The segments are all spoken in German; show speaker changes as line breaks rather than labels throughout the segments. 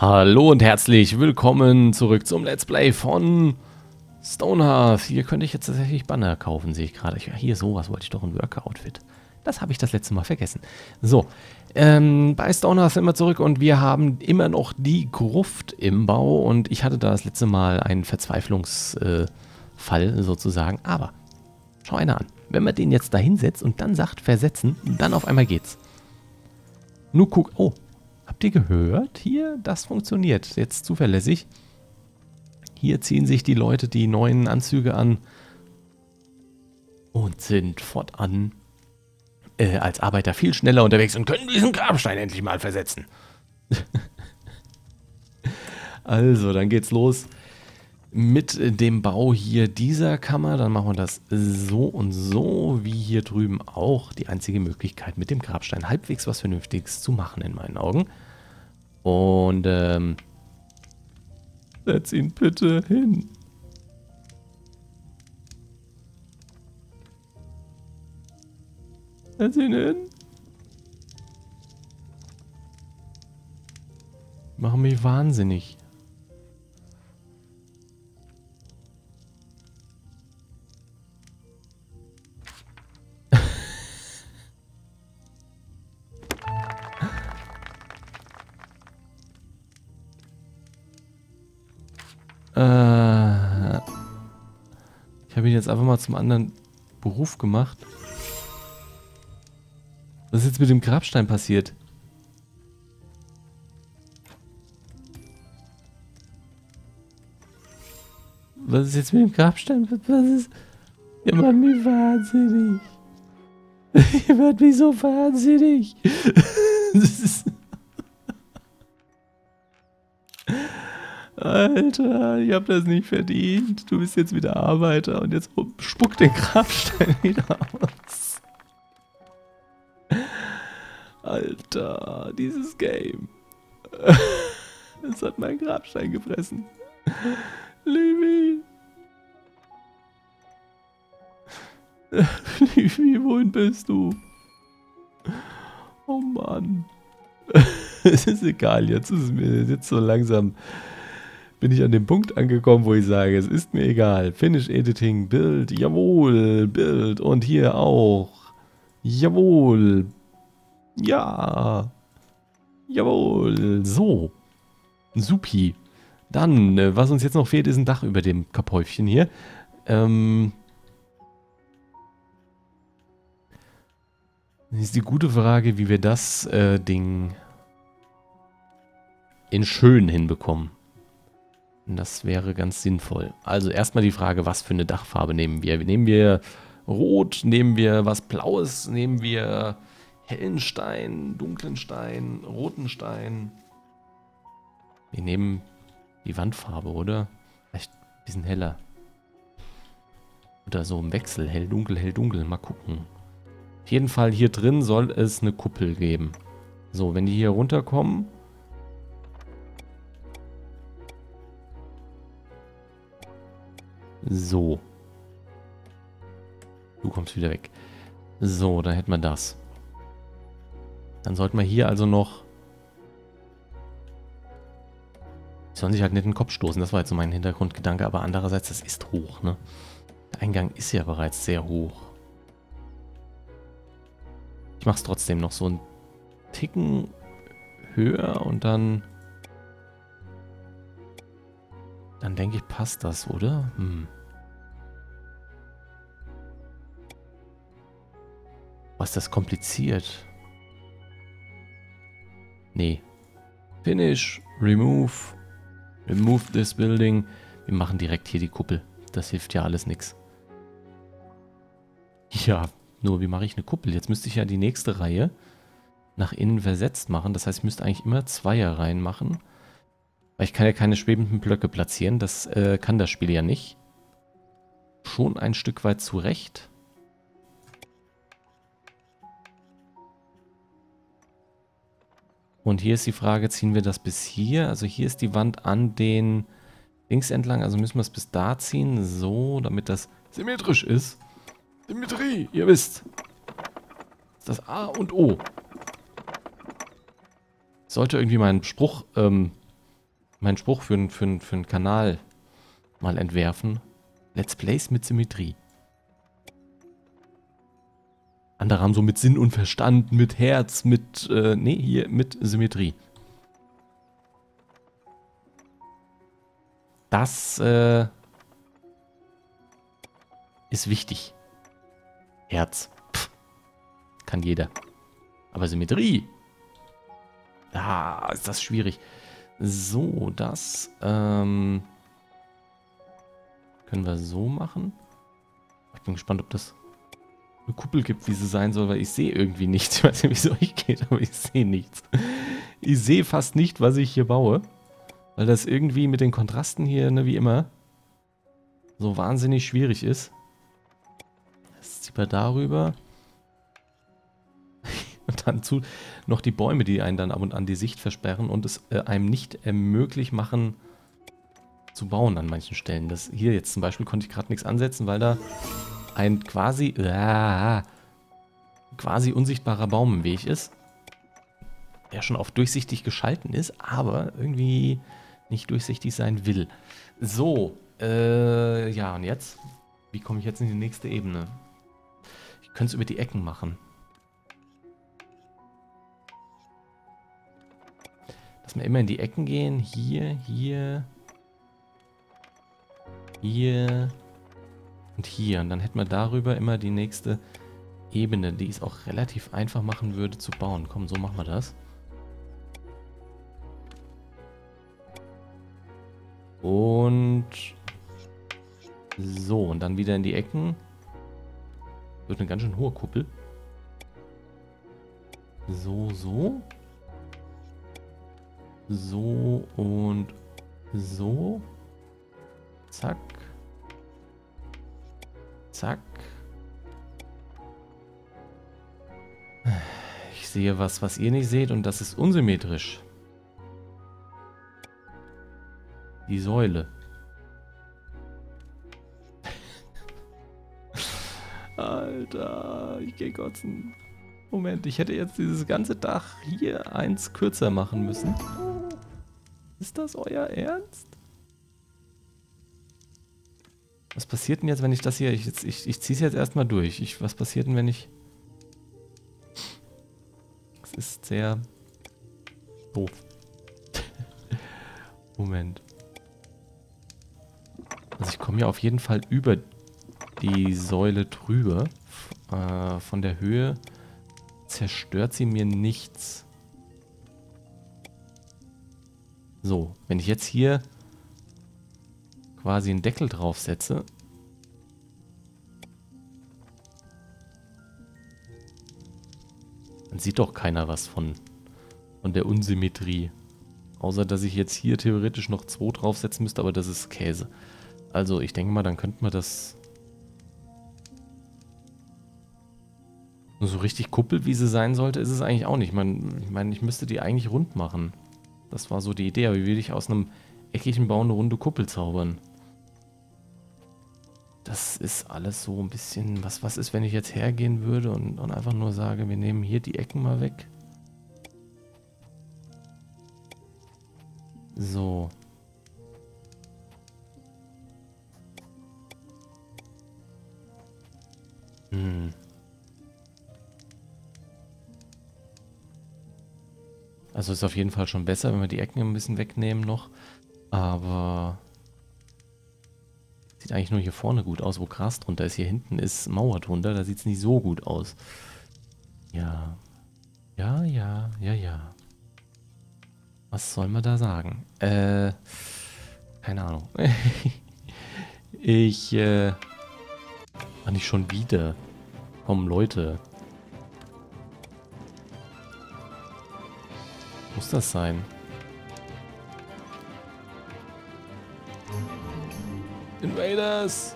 Hallo und herzlich willkommen zurück zum Let's Play von Stonehearth. Hier könnte ich jetzt tatsächlich Banner kaufen, sehe ich gerade. Hier, sowas wollte ich doch, ein Worker-Outfit. Das habe ich das letzte Mal vergessen. So, ähm, bei Stonehearth sind wir zurück und wir haben immer noch die Gruft im Bau. Und ich hatte da das letzte Mal einen Verzweiflungsfall äh, sozusagen. Aber, schau einer an. Wenn man den jetzt da hinsetzt und dann sagt, versetzen, dann auf einmal geht's. Nur guck, oh, Habt ihr gehört? Hier, das funktioniert jetzt zuverlässig. Hier ziehen sich die Leute die neuen Anzüge an und sind fortan äh, als Arbeiter viel schneller unterwegs und können diesen Grabstein endlich mal versetzen. also, dann geht's los mit dem Bau hier dieser Kammer. Dann machen wir das so und so, wie hier drüben auch. Die einzige Möglichkeit, mit dem Grabstein halbwegs was Vernünftiges zu machen, in meinen Augen. Und, ähm, setz ihn bitte hin. Setz ihn hin. Machen mich wahnsinnig. Äh, ich habe ihn jetzt einfach mal zum anderen Beruf gemacht. Was ist jetzt mit dem Grabstein passiert? Was ist jetzt mit dem Grabstein? Was ist... Ihr macht mich wahnsinnig. Ihr macht mich so wahnsinnig. das ist... Alter, ich hab das nicht verdient. Du bist jetzt wieder Arbeiter und jetzt spuck den Grabstein wieder aus. Alter, dieses Game. Es hat meinen Grabstein gefressen. Livi. Livi, wohin bist du? Oh Mann. es ist egal, jetzt ist es mir jetzt so langsam bin ich an dem Punkt angekommen, wo ich sage, es ist mir egal. Finish Editing, Bild, jawohl, Bild und hier auch. Jawohl. Ja. Jawohl. So. Supi. Dann, äh, was uns jetzt noch fehlt, ist ein Dach über dem Kapäufchen hier. Ähm... Ist die gute Frage, wie wir das äh, Ding in schön hinbekommen. Das wäre ganz sinnvoll. Also erstmal die Frage, was für eine Dachfarbe nehmen wir? Nehmen wir Rot, nehmen wir was Blaues, nehmen wir hellen Stein, dunklen Stein, roten Stein. Wir nehmen die Wandfarbe, oder? Vielleicht ein bisschen heller. Oder so im Wechsel, hell, dunkel, hell, dunkel. Mal gucken. Auf jeden Fall hier drin soll es eine Kuppel geben. So, wenn die hier runterkommen, So. Du kommst wieder weg. So, da hätten wir das. Dann sollten wir hier also noch... Die sollen sich halt nicht in den Kopf stoßen. Das war jetzt so mein Hintergrundgedanke. Aber andererseits, das ist hoch, ne? Der Eingang ist ja bereits sehr hoch. Ich mache es trotzdem noch so einen Ticken höher und dann... Dann denke ich, passt das, oder? Hm. Was ist das kompliziert? Nee. Finish. Remove. Remove this building. Wir machen direkt hier die Kuppel. Das hilft ja alles nichts. Ja, nur wie mache ich eine Kuppel? Jetzt müsste ich ja die nächste Reihe nach innen versetzt machen. Das heißt, ich müsste eigentlich immer Zweierreihen machen. Weil ich kann ja keine schwebenden Blöcke platzieren. Das äh, kann das Spiel ja nicht. Schon ein Stück weit zurecht. Und hier ist die Frage, ziehen wir das bis hier? Also hier ist die Wand an den links entlang, also müssen wir es bis da ziehen. So, damit das symmetrisch ist. Symmetrie, ihr wisst. Das A und O. Sollte irgendwie mein Spruch ähm, meinen Spruch für, für, für einen Kanal mal entwerfen. Let's Plays mit Symmetrie. Andere haben so mit Sinn und Verstand, mit Herz, mit, äh, nee, hier mit Symmetrie. Das, äh, ist wichtig. Herz. Pff, kann jeder. Aber Symmetrie. Ah, ist das schwierig. So, das, ähm, können wir so machen. Ich bin gespannt, ob das eine Kuppel gibt, wie sie sein soll, weil ich sehe irgendwie nichts. Ich weiß nicht, wie es euch geht, aber ich sehe nichts. Ich sehe fast nicht, was ich hier baue. Weil das irgendwie mit den Kontrasten hier, ne, wie immer, so wahnsinnig schwierig ist. Jetzt zieht man darüber. Und dann zu noch die Bäume, die einen dann ab und an die Sicht versperren und es äh, einem nicht ermöglich machen, zu bauen an manchen Stellen. Das hier jetzt zum Beispiel konnte ich gerade nichts ansetzen, weil da ein quasi, äh, quasi unsichtbarer Baum im Weg ist. Der schon auf durchsichtig geschalten ist, aber irgendwie nicht durchsichtig sein will. So, äh, ja, und jetzt? Wie komme ich jetzt in die nächste Ebene? Ich könnte es über die Ecken machen. Dass wir immer in die Ecken gehen. Hier, hier, hier, und hier. Und dann hätten wir darüber immer die nächste Ebene, die es auch relativ einfach machen würde zu bauen. Komm, so machen wir das. Und so, und dann wieder in die Ecken. Wird eine ganz schön hohe Kuppel. So, so. So und so. Zack. Zack. Ich sehe was, was ihr nicht seht und das ist unsymmetrisch. Die Säule. Alter, ich geh kotzen. Moment, ich hätte jetzt dieses ganze Dach hier eins kürzer machen müssen. Ist das euer Ernst? Was passiert denn jetzt, wenn ich das hier... Ich, ich, ich ziehe es jetzt erstmal durch. Ich, was passiert denn, wenn ich... Es ist sehr... doof. Moment. Also ich komme ja auf jeden Fall über die Säule drüber. Äh, von der Höhe zerstört sie mir nichts. So, wenn ich jetzt hier quasi einen Deckel draufsetze. Dann sieht doch keiner was von, von der Unsymmetrie. Außer, dass ich jetzt hier theoretisch noch 2 draufsetzen müsste, aber das ist Käse. Also, ich denke mal, dann könnte man das... So richtig Kuppel, wie sie sein sollte, ist es eigentlich auch nicht. Man, ich meine, ich müsste die eigentlich rund machen. Das war so die Idee, aber wie will ich aus einem eckigen Bau eine runde Kuppel zaubern? Das ist alles so ein bisschen... Was, was ist, wenn ich jetzt hergehen würde und, und einfach nur sage, wir nehmen hier die Ecken mal weg? So. Hm. Also ist auf jeden Fall schon besser, wenn wir die Ecken ein bisschen wegnehmen noch. Aber Sieht eigentlich nur hier vorne gut aus, wo Gras drunter ist. Hier hinten ist Mauer drunter, da sieht es nicht so gut aus. Ja. Ja, ja, ja, ja. Was soll man da sagen? Äh, keine Ahnung. ich, äh, war nicht schon wieder. Komm, Leute. Muss das sein? Invaders!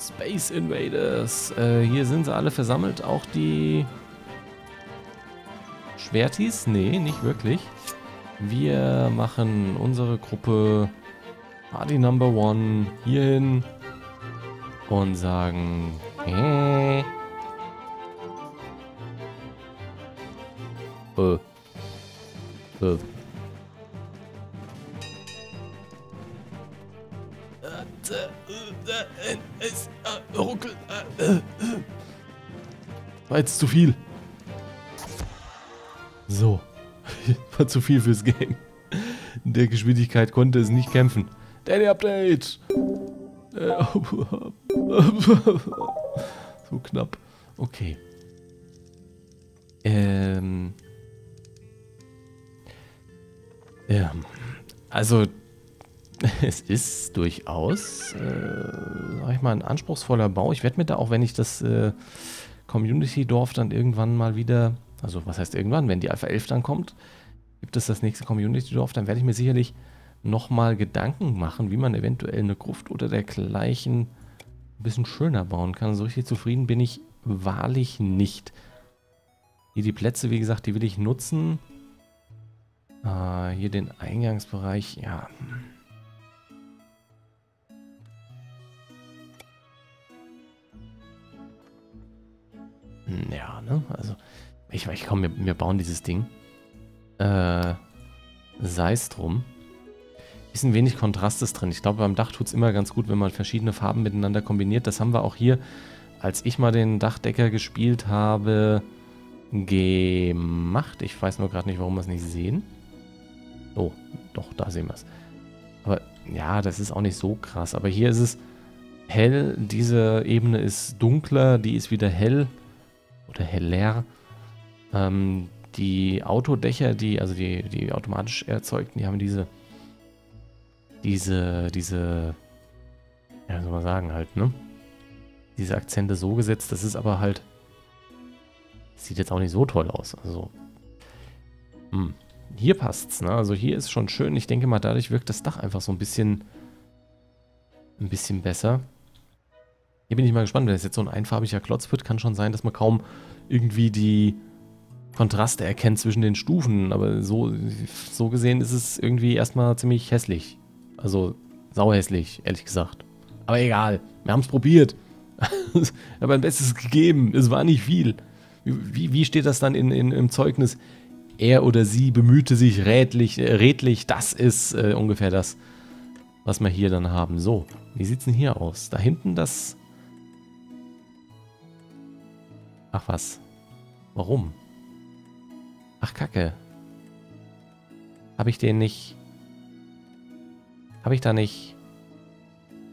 Space Invaders. Äh, hier sind sie alle versammelt. Auch die Schwertis? Nee, nicht wirklich. Wir machen unsere Gruppe Party Number One hierhin und sagen äh, Äh. Äh. Ruckel. War jetzt zu viel. So. War zu viel fürs Game. In der Geschwindigkeit konnte es nicht kämpfen. Daily Update! Äh, so knapp. Okay. Ähm. Ja. Also, es ist durchaus, äh, sag ich mal, ein anspruchsvoller Bau. Ich werde mir da auch, wenn ich das äh, Community-Dorf dann irgendwann mal wieder, also was heißt irgendwann, wenn die Alpha 11 dann kommt, gibt es das nächste Community-Dorf, dann werde ich mir sicherlich nochmal Gedanken machen, wie man eventuell eine Gruft oder dergleichen ein bisschen schöner bauen kann. So richtig zufrieden bin ich wahrlich nicht. Hier die Plätze, wie gesagt, die will ich nutzen. Äh, hier den Eingangsbereich, ja. Ja, ne? Also, ich, ich komm, wir, wir bauen dieses Ding. Äh, sei es drum. Ist ein wenig Kontrastes drin. Ich glaube, beim Dach tut es immer ganz gut, wenn man verschiedene Farben miteinander kombiniert. Das haben wir auch hier, als ich mal den Dachdecker gespielt habe, gemacht. Ich weiß nur gerade nicht, warum wir es nicht sehen. Oh, doch, da sehen wir es. Aber ja, das ist auch nicht so krass. Aber hier ist es hell. Diese Ebene ist dunkler, die ist wieder hell oder heller. Ähm, die Autodächer, die, also die, die automatisch erzeugten, die haben diese, diese, diese, ja, soll man sagen halt, ne? Diese Akzente so gesetzt, das ist aber halt, sieht jetzt auch nicht so toll aus. Also, hm. Hier passt's, ne? Also hier ist schon schön. Ich denke mal, dadurch wirkt das Dach einfach so ein bisschen, ein bisschen besser. Hier bin ich mal gespannt, wenn es jetzt so ein einfarbiger Klotz wird, kann schon sein, dass man kaum irgendwie die Kontraste erkennt zwischen den Stufen. Aber so, so gesehen ist es irgendwie erstmal ziemlich hässlich. Also sauhässlich, ehrlich gesagt. Aber egal, wir haben es probiert. ich habe ein Bestes gegeben. Es war nicht viel. Wie, wie steht das dann in, in, im Zeugnis? Er oder sie bemühte sich rätlich, äh, redlich. Das ist äh, ungefähr das, was wir hier dann haben. So, wie sieht es denn hier aus? Da hinten das Ach was. Warum? Ach Kacke. Habe ich den nicht... Habe ich da nicht...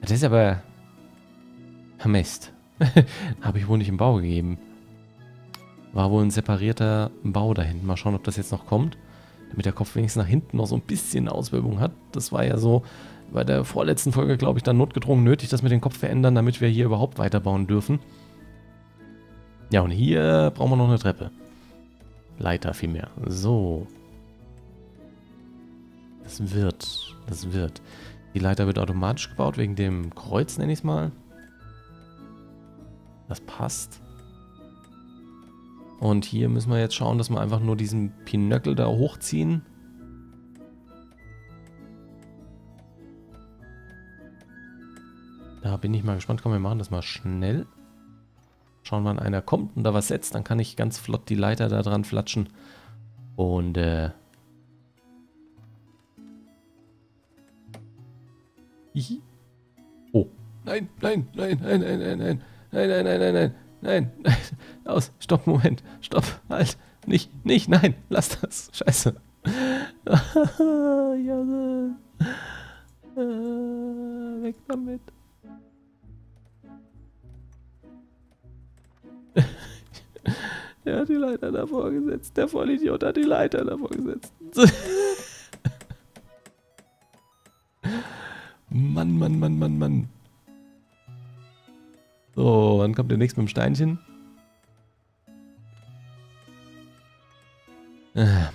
Das ist aber... Mist. Habe ich wohl nicht im Bau gegeben. War wohl ein separierter Bau da hinten. Mal schauen, ob das jetzt noch kommt. Damit der Kopf wenigstens nach hinten noch so ein bisschen Auswirkung hat. Das war ja so bei der vorletzten Folge, glaube ich, dann notgedrungen nötig, dass wir den Kopf verändern, damit wir hier überhaupt weiterbauen dürfen. Ja, und hier brauchen wir noch eine Treppe. Leiter vielmehr. So. Das wird. Das wird. Die Leiter wird automatisch gebaut, wegen dem Kreuz, nenne ich es mal. Das passt. Und hier müssen wir jetzt schauen, dass wir einfach nur diesen Pinöckel da hochziehen. Da bin ich mal gespannt. Komm, wir machen das mal schnell. Schauen, wann einer kommt und da was setzt. Dann kann ich ganz flott die Leiter da dran flatschen. Und, äh... Hihi. Oh. Nein, nein, nein, nein, nein, nein, nein. Nein, nein, nein, nein, nein. Aus. Stopp, Moment. Stopp. Halt. Nicht, nicht, nein. Lass das. Scheiße. ja, äh, weg damit. er hat die Leiter davor gesetzt. Der Vollidiot hat die Leiter davor gesetzt. Mann, Mann, Mann, Mann, Mann. So, wann kommt der nächste mit dem Steinchen? Äh.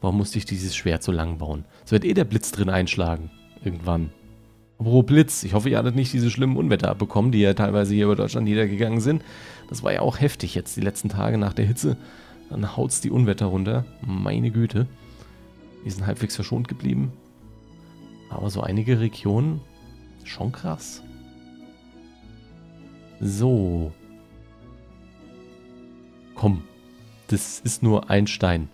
Warum musste ich dieses Schwert so lang bauen? Es wird eh der Blitz drin einschlagen. Irgendwann. Apropos Blitz, ich hoffe, ihr hattet nicht diese schlimmen Unwetter abbekommen, die ja teilweise hier über Deutschland niedergegangen sind. Das war ja auch heftig jetzt die letzten Tage nach der Hitze. Dann haut's die Unwetter runter. Meine Güte. Die sind halbwegs verschont geblieben. Aber so einige Regionen, schon krass. So. Komm. Das ist nur ein Stein.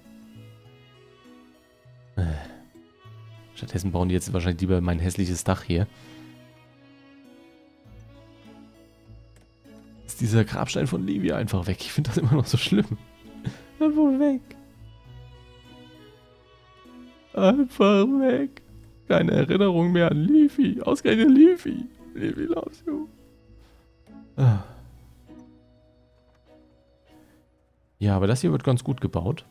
Äh. Stattdessen bauen die jetzt wahrscheinlich lieber mein hässliches Dach hier. ist dieser Grabstein von Levi einfach weg. Ich finde das immer noch so schlimm. Einfach weg. Einfach weg. Keine Erinnerung mehr an Levi. Ausgerechnet Levi. Levi loves you. Ah. Ja, aber das hier wird ganz gut gebaut.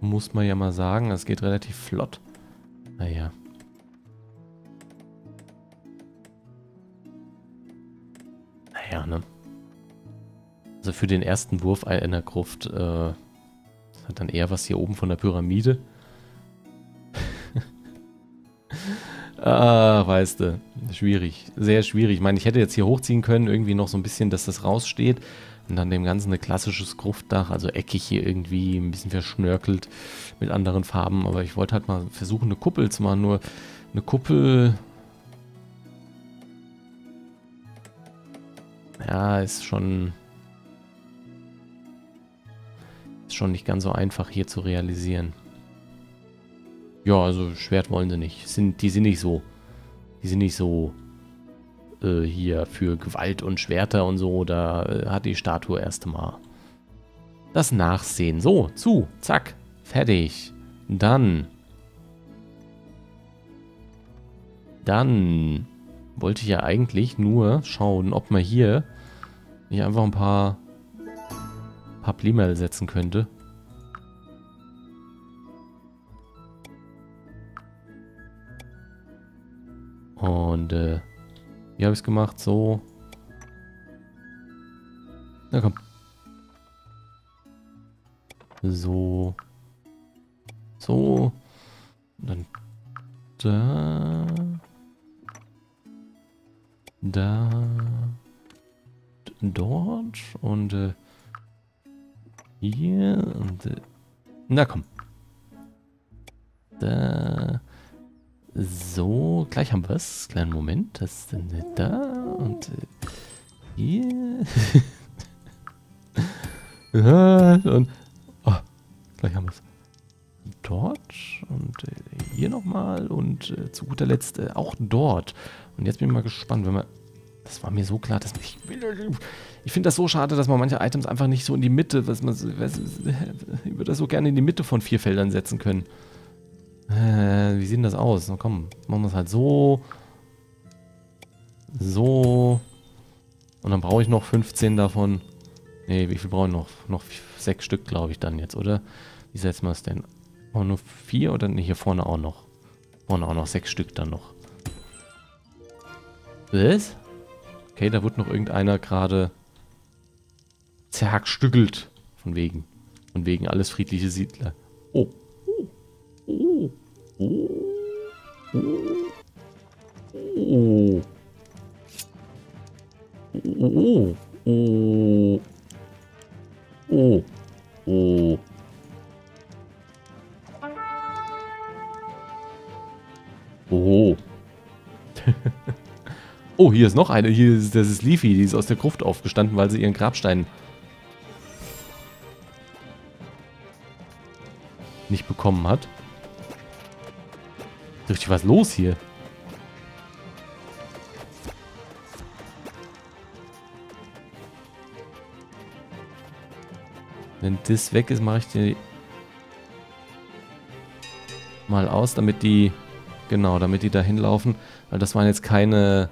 Muss man ja mal sagen. Das geht relativ flott. Naja. Naja, ne? Also für den ersten Wurf in der Gruft äh, hat dann eher was hier oben von der Pyramide. ah, weißt du. Schwierig. Sehr schwierig. Ich meine, ich hätte jetzt hier hochziehen können, irgendwie noch so ein bisschen, dass das raussteht. Und dann dem Ganzen ein klassisches Gruftdach, also eckig hier irgendwie, ein bisschen verschnörkelt mit anderen Farben. Aber ich wollte halt mal versuchen, eine Kuppel zu machen. Nur eine Kuppel... Ja, ist schon... Ist schon nicht ganz so einfach hier zu realisieren. Ja, also Schwert wollen sie nicht. Sind, die sind nicht so... Die sind nicht so äh, hier für Gewalt und Schwerter und so, da äh, hat die Statue erst mal das Nachsehen. So, zu, zack, fertig. Dann, dann wollte ich ja eigentlich nur schauen, ob man hier nicht einfach ein paar, paar Plimerl setzen könnte. Und äh, wie habe ich es gemacht? So. Na komm. So. So. dann da. Da. Dort. Und äh, hier. Und äh, na komm. Da. So, gleich haben wir es. Kleinen Moment. Das ist dann da und äh, hier. und oh, gleich haben wir es. Dort und äh, hier nochmal und äh, zu guter Letzt äh, auch dort. Und jetzt bin ich mal gespannt, wenn man. Das war mir so klar, dass ich. Ich finde das so schade, dass man manche Items einfach nicht so in die Mitte, was man. Ich würde das so gerne in die Mitte von vier Feldern setzen können. Äh, wie sieht denn das aus? Na komm, machen wir es halt so. So. Und dann brauche ich noch 15 davon. Ne, wie viel brauche ich noch? Noch sechs Stück, glaube ich, dann jetzt, oder? Wie setzen wir es denn? Oh, nur vier oder ne, hier vorne auch noch. Vorne auch noch sechs Stück dann noch. Was? Okay, da wird noch irgendeiner gerade zerhackstückelt. Von wegen. Von wegen alles friedliche Siedler. Oh. Oh. oh, hier ist noch eine. Hier ist, das ist Leafy, die ist aus der Gruft aufgestanden, weil sie ihren Grabstein nicht bekommen hat. Richtig was los hier. Wenn das weg ist, mache ich die mal aus, damit die, genau, damit die da hinlaufen. Weil das waren jetzt keine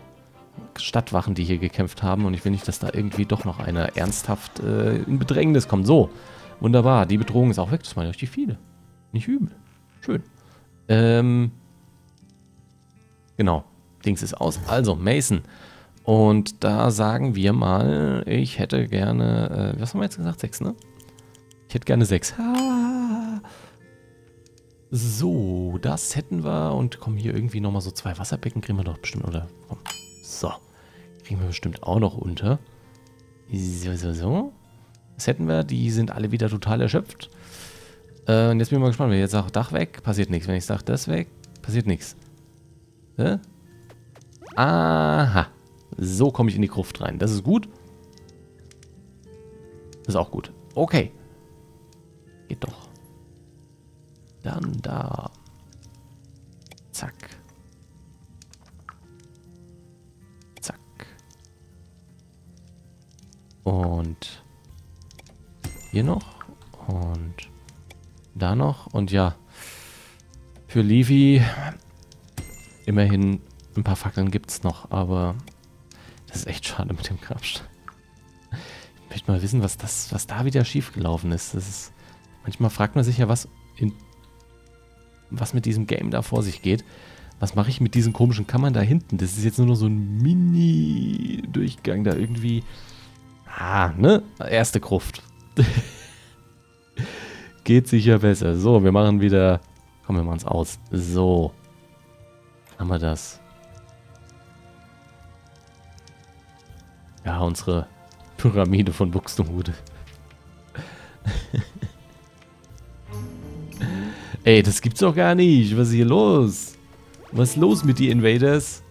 Stadtwachen, die hier gekämpft haben. Und ich will nicht, dass da irgendwie doch noch einer ernsthaft äh, in Bedrängnis kommt. So, wunderbar. Die Bedrohung ist auch weg. Das waren richtig viele. Nicht übel. Schön. Ähm, Genau, Dings ist aus. Also, Mason. Und da sagen wir mal, ich hätte gerne, äh, was haben wir jetzt gesagt? Sechs, ne? Ich hätte gerne sechs. Ah. So, das hätten wir. Und kommen hier irgendwie nochmal so zwei Wasserbecken, kriegen wir doch bestimmt, oder? Komm. So, kriegen wir bestimmt auch noch unter. So, so, so. Das hätten wir. Die sind alle wieder total erschöpft. Äh, und jetzt bin ich mal gespannt. Wenn ich jetzt sage, Dach weg, passiert nichts. Wenn ich sage, das weg, passiert nichts. Ne? Aha. So komme ich in die Gruft rein. Das ist gut. Das ist auch gut. Okay. Geht doch. Dann da. Zack. Zack. Und hier noch. Und da noch. Und ja. Für Levi immerhin ein paar Fackeln gibt es noch, aber das ist echt schade mit dem Grabstein. Ich möchte mal wissen, was, das, was da wieder schiefgelaufen ist. Das ist. Manchmal fragt man sich ja, was, in, was mit diesem Game da vor sich geht. Was mache ich mit diesen komischen Kammern da hinten? Das ist jetzt nur noch so ein Mini-Durchgang da irgendwie. Ah, ne? Erste Gruft. Geht sicher besser. So, wir machen wieder... Komm, wir machen es aus. So. Haben wir das. Ja, unsere Pyramide von Buxtehude. Ey, das gibt's doch gar nicht. Was ist hier los? Was ist los mit die Invaders?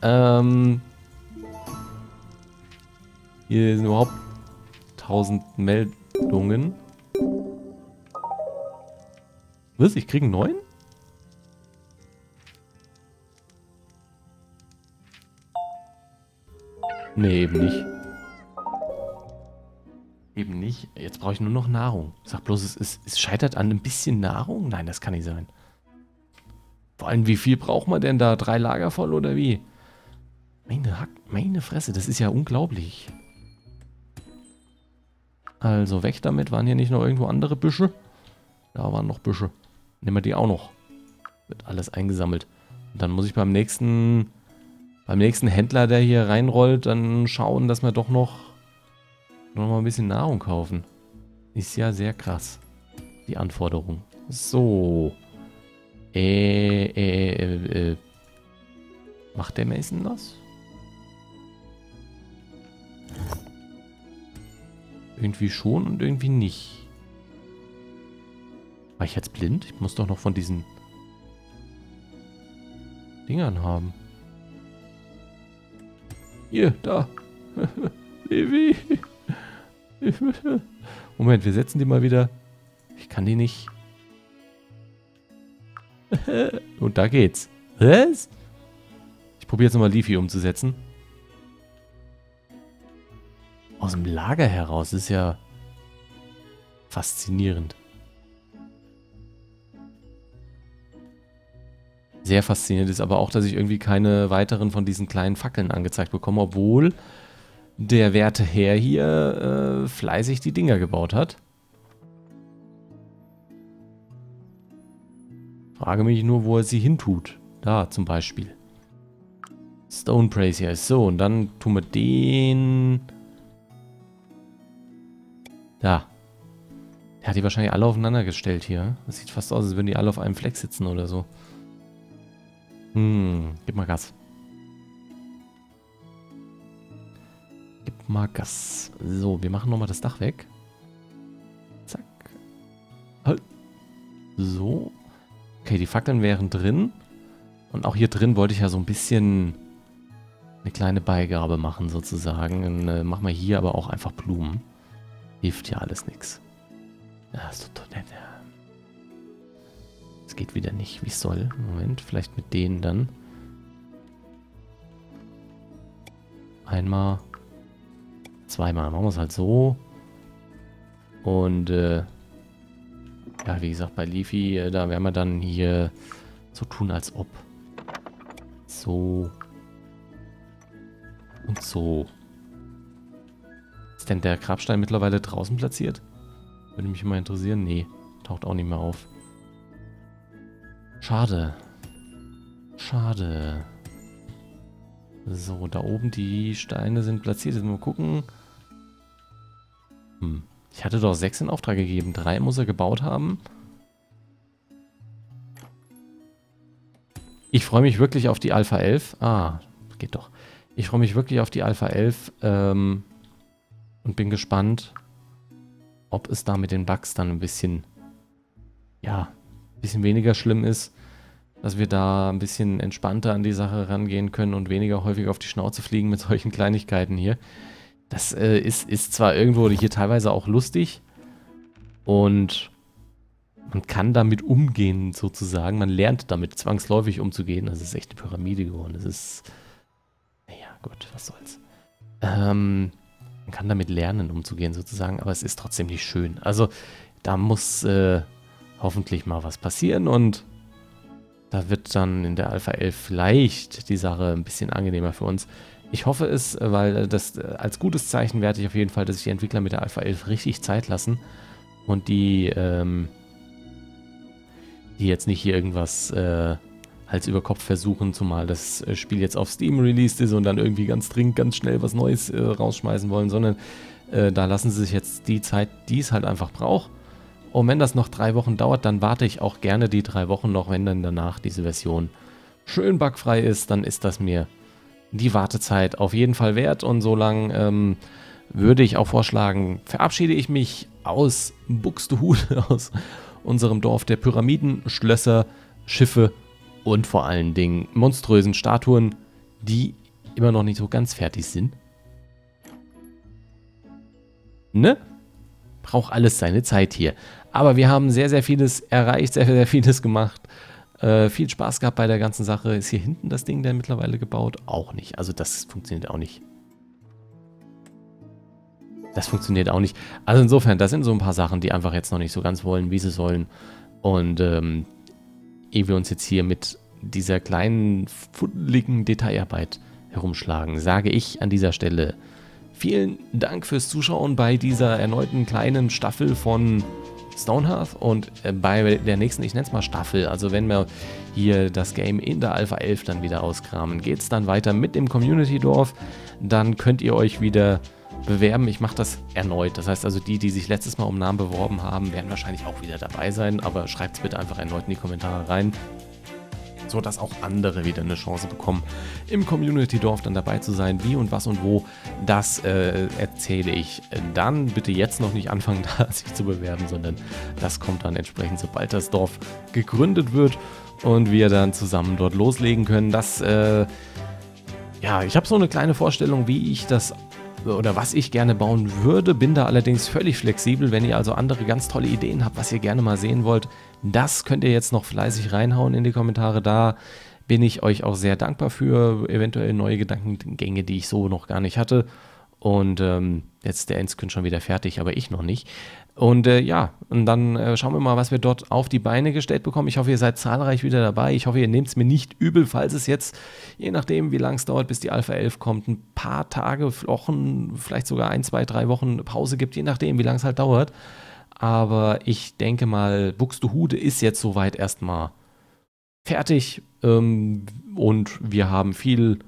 Ähm. Hier sind überhaupt 1000 Meldungen. Was? Ich krieg einen neuen? Nee, eben nicht. Eben nicht. Jetzt brauche ich nur noch Nahrung. Sag bloß, es, es, es scheitert an ein bisschen Nahrung? Nein, das kann nicht sein. Vor allem, wie viel braucht man denn da? Drei Lager voll oder wie? Meine, Hack, meine Fresse, das ist ja unglaublich. Also weg damit. Waren hier nicht noch irgendwo andere Büsche? Da waren noch Büsche. Nehmen wir die auch noch. Wird alles eingesammelt. Und dann muss ich beim nächsten beim nächsten Händler, der hier reinrollt, dann schauen, dass wir doch noch, noch mal ein bisschen Nahrung kaufen. Ist ja sehr krass, die Anforderung. So. Äh, äh, äh, äh. Macht der Mason was? Irgendwie schon und irgendwie nicht. War ich jetzt blind? Ich muss doch noch von diesen Dingern haben. Hier, da. Levi. Moment, wir setzen die mal wieder. Ich kann die nicht. Und da geht's. Was? Ich probiere jetzt nochmal Leafy umzusetzen. Aus dem Lager heraus ist ja faszinierend. Sehr faszinierend ist aber auch, dass ich irgendwie keine weiteren von diesen kleinen Fackeln angezeigt bekomme, obwohl der werte Herr hier äh, fleißig die Dinger gebaut hat. Frage mich nur, wo er sie hintut. Da zum Beispiel. Stone Praise hier. So, und dann tun wir den... Da. Der hat die wahrscheinlich alle aufeinander gestellt hier. Das sieht fast aus, als würden die alle auf einem Fleck sitzen oder so. Hm, gib mal Gas. Gib mal Gas. So, wir machen nochmal das Dach weg. Zack. Halt. So. Okay, die Fackeln wären drin. Und auch hier drin wollte ich ja so ein bisschen eine kleine Beigabe machen sozusagen. Dann äh, machen wir hier aber auch einfach Blumen. Hilft ja alles nichts. Ja, ist doch nett, ja. Es geht wieder nicht, wie soll. Moment, vielleicht mit denen dann. Einmal. Zweimal. Machen wir es halt so. Und, äh, ja, wie gesagt, bei Leafy, äh, da werden wir dann hier so tun, als ob. So. Und so. Ist denn der Grabstein mittlerweile draußen platziert? Würde mich mal interessieren. Nee, taucht auch nicht mehr auf. Schade. Schade. So, da oben die Steine sind platziert. Jetzt mal gucken. Hm. Ich hatte doch sechs in Auftrag gegeben. Drei muss er gebaut haben. Ich freue mich wirklich auf die Alpha 11. Ah, geht doch. Ich freue mich wirklich auf die Alpha 11 ähm, und bin gespannt, ob es da mit den Bugs dann ein bisschen, ja, bisschen weniger schlimm ist dass wir da ein bisschen entspannter an die Sache rangehen können und weniger häufig auf die Schnauze fliegen mit solchen Kleinigkeiten hier. Das äh, ist, ist zwar irgendwo hier teilweise auch lustig und man kann damit umgehen sozusagen. Man lernt damit zwangsläufig umzugehen. Das ist echt eine Pyramide geworden. Das ist, naja, gut, was soll's. Ähm, man kann damit lernen, umzugehen sozusagen, aber es ist trotzdem nicht schön. Also da muss äh, hoffentlich mal was passieren und da wird dann in der Alpha 11 vielleicht die Sache ein bisschen angenehmer für uns. Ich hoffe es, weil das äh, als gutes Zeichen werte ich auf jeden Fall, dass sich die Entwickler mit der Alpha 11 richtig Zeit lassen und die, ähm, die jetzt nicht hier irgendwas äh, Hals über Kopf versuchen, zumal das äh, Spiel jetzt auf Steam released ist und dann irgendwie ganz dringend, ganz schnell was Neues äh, rausschmeißen wollen, sondern äh, da lassen sie sich jetzt die Zeit, die es halt einfach braucht. Und wenn das noch drei Wochen dauert, dann warte ich auch gerne die drei Wochen noch, wenn dann danach diese Version schön bugfrei ist, dann ist das mir die Wartezeit auf jeden Fall wert und so lang ähm, würde ich auch vorschlagen, verabschiede ich mich aus Buxtehude, aus unserem Dorf der Pyramiden, Schlösser, Schiffe und vor allen Dingen monströsen Statuen, die immer noch nicht so ganz fertig sind. Ne? Braucht alles seine Zeit hier. Aber wir haben sehr, sehr vieles erreicht, sehr, sehr vieles gemacht. Äh, viel Spaß gehabt bei der ganzen Sache. Ist hier hinten das Ding denn mittlerweile gebaut? Auch nicht. Also das funktioniert auch nicht. Das funktioniert auch nicht. Also insofern, das sind so ein paar Sachen, die einfach jetzt noch nicht so ganz wollen, wie sie sollen. Und ähm, ehe wir uns jetzt hier mit dieser kleinen, fuddeligen Detailarbeit herumschlagen, sage ich an dieser Stelle vielen Dank fürs Zuschauen bei dieser erneuten kleinen Staffel von Stonehearth und äh, bei der nächsten, ich nenne es mal Staffel, also wenn wir hier das Game in der Alpha 11 dann wieder auskramen, geht es dann weiter mit dem Community-Dorf. Dann könnt ihr euch wieder bewerben. Ich mache das erneut. Das heißt also, die, die sich letztes Mal um Namen beworben haben, werden wahrscheinlich auch wieder dabei sein. Aber schreibt es bitte einfach erneut in die Kommentare rein so dass auch andere wieder eine Chance bekommen, im Community-Dorf dann dabei zu sein. Wie und was und wo, das äh, erzähle ich dann. Bitte jetzt noch nicht anfangen, da sich zu bewerben, sondern das kommt dann entsprechend, sobald das Dorf gegründet wird und wir dann zusammen dort loslegen können. Das, äh, ja, ich habe so eine kleine Vorstellung, wie ich das oder was ich gerne bauen würde, bin da allerdings völlig flexibel. Wenn ihr also andere ganz tolle Ideen habt, was ihr gerne mal sehen wollt, das könnt ihr jetzt noch fleißig reinhauen in die Kommentare. Da bin ich euch auch sehr dankbar für eventuell neue Gedankengänge, die ich so noch gar nicht hatte. Und ähm, jetzt ist der Endscreen schon wieder fertig, aber ich noch nicht. Und äh, ja, und dann äh, schauen wir mal, was wir dort auf die Beine gestellt bekommen. Ich hoffe, ihr seid zahlreich wieder dabei. Ich hoffe, ihr nehmt es mir nicht übel, falls es jetzt, je nachdem, wie lang es dauert, bis die Alpha 11 kommt, ein paar Tage, Wochen, vielleicht sogar ein, zwei, drei Wochen Pause gibt, je nachdem, wie lang es halt dauert. Aber ich denke mal, Buxtehude ist jetzt soweit erstmal fertig. Ähm, und wir haben viel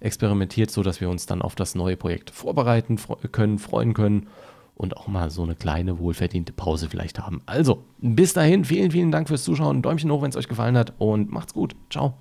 experimentiert, sodass wir uns dann auf das neue Projekt vorbereiten können, freuen können und auch mal so eine kleine, wohlverdiente Pause vielleicht haben. Also, bis dahin, vielen, vielen Dank fürs Zuschauen. Däumchen hoch, wenn es euch gefallen hat und macht's gut. Ciao.